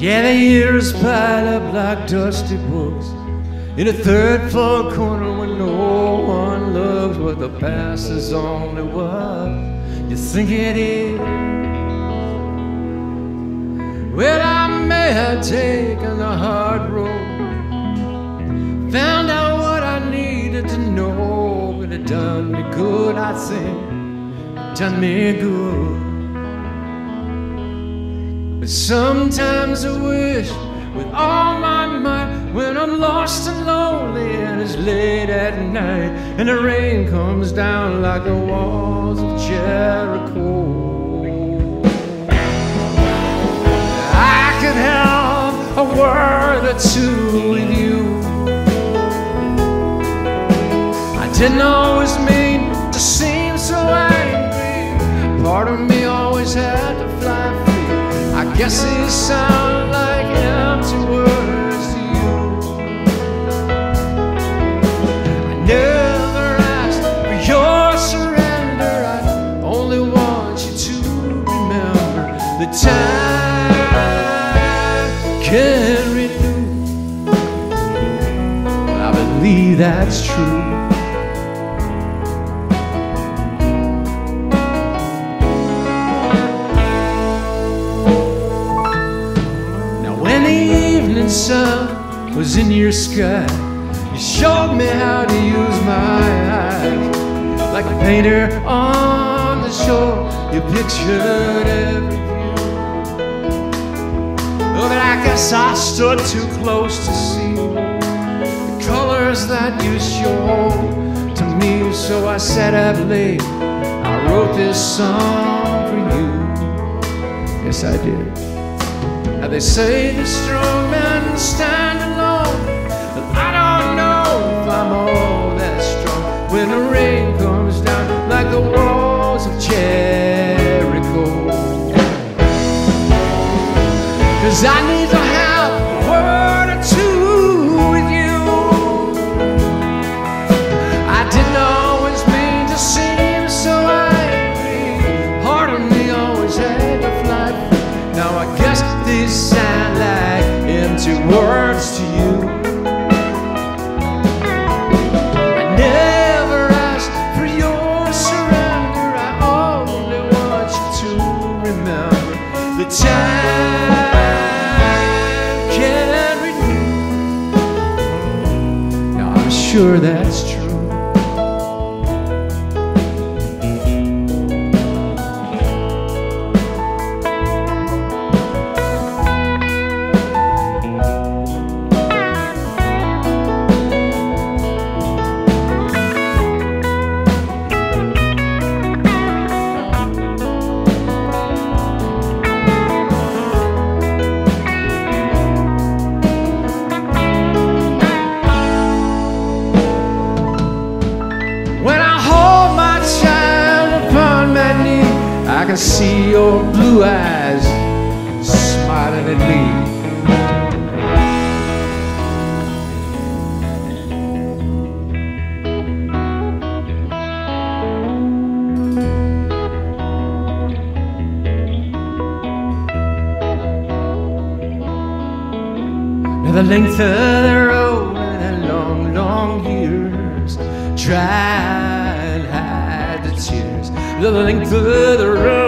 Yeah, the years piled up like dusty books in a third floor corner past is only what you think it is. Well, I may have taken the hard road, found out what I needed to know, but it done me good, I think, done me good. But sometimes I wish with all my might when I'm lost and lonely and it's late at night and the rain comes down like the walls of Jericho. I could have a word or two with you. I didn't always mean to seem so angry. Part of me always had to fly free. I guess it sound like that's true. Now, when the evening sun was in your sky, you showed me how to use my eyes. Like a painter on the shore, you pictured every view. Oh, but I guess I stood too close to see that you showed to me. So I sat up late, I wrote this song for you. Yes, I did. Now they say the strong men stand that's true. Can see your blue eyes smiling at me. Now the length of the road The length of the road